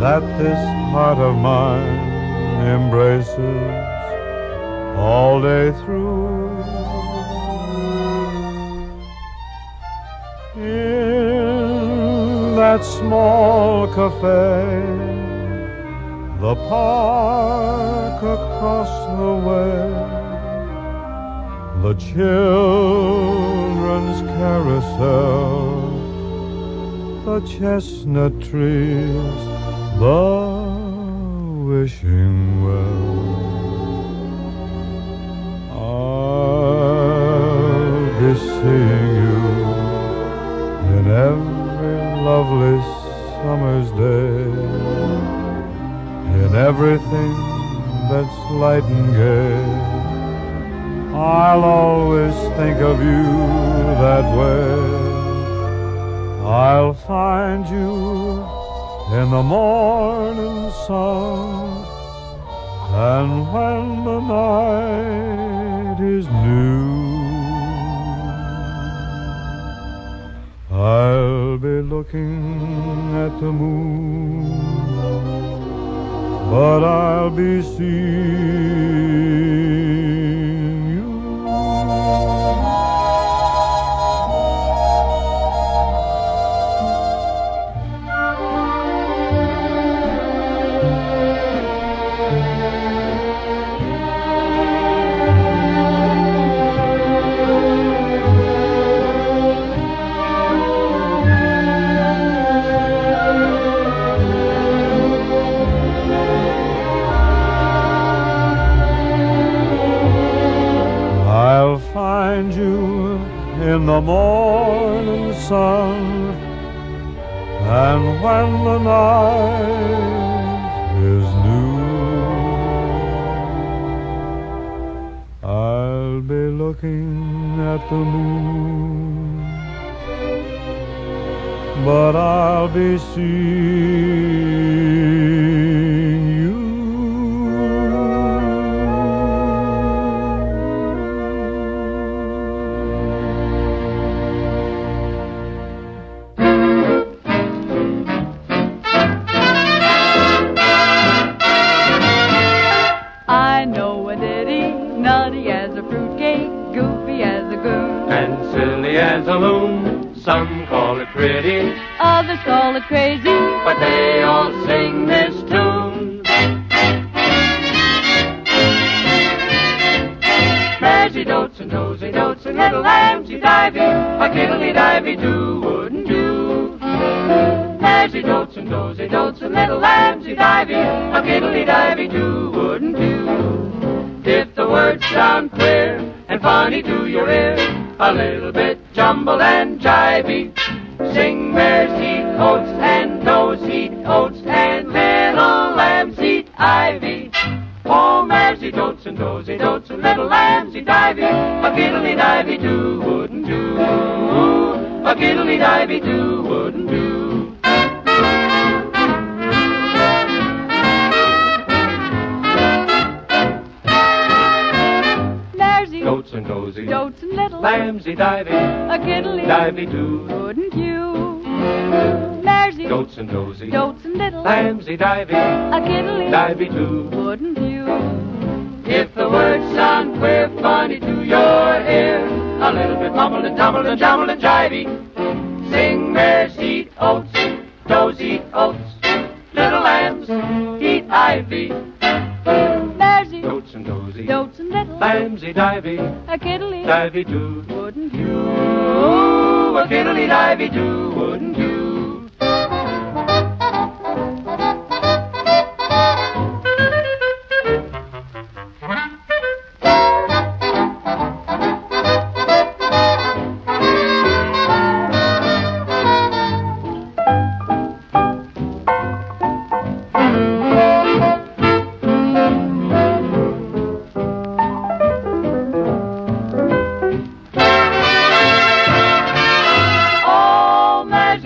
that this heart of mine embraces all day through. In that small cafe, the park across the way, the children's carousel, the chestnut trees, the wishing well. I'll be seeing you in every lovely summer's day, in everything that's light and gay. I'll always think of you that way. I'll find you in the morning sun, and when the night is new, I'll be looking at the moon, but I'll be seeing in the morning sun, and when the night is new, I'll be looking at the moon, but I'll be seeing nutty as a fruitcake, goofy as a goon. and silly as a loon. Some call it pretty, Others call it crazy. but they all sing this tune. Measy dotes and dozy dotes and little lambsy divey, a kiddly divey do wouldn't do. Measy dotes and dozy dotes and little lambsy divey, a kiddly divey do wouldn't do. The words sound queer and funny to your ear, a little bit jumbled and jivey, sing mares eat oats and does eat oats and little lambs eat ivy. Oh, mares eat oats and does eat oats and little lambs eat ivy, a giddly divey do wouldn't do. A giddly divey do wouldn't do. Lambsy divey, a kiddly divey too. wouldn't you? There's Goats and dozy, dotes and little lambsy divey, a kiddly divey too. wouldn't you? If the words sound queer, funny to your ear, a little bit mumbled and tumbled and jumbled and jivey, sing mares eat oats, eat oats, little lambs eat ivy, There's goats and dozy, dotes and little lambsy divey, a kiddly divey do, wouldn't you? ooh, a kiddly divey do, wouldn't you?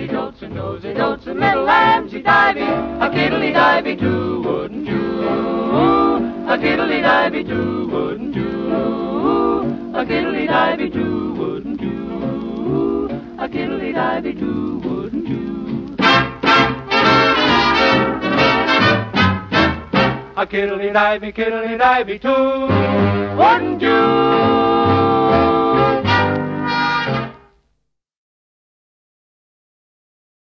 nosey notes and nosey notes and little lambsy divey, a kiddly divey too wouldn't you? a kiddly divey too wouldn't you? a kiddly divey too wouldn't do, a kiddly divey too wouldn't you? A kiddly divey, kiddly divey too wouldn't you?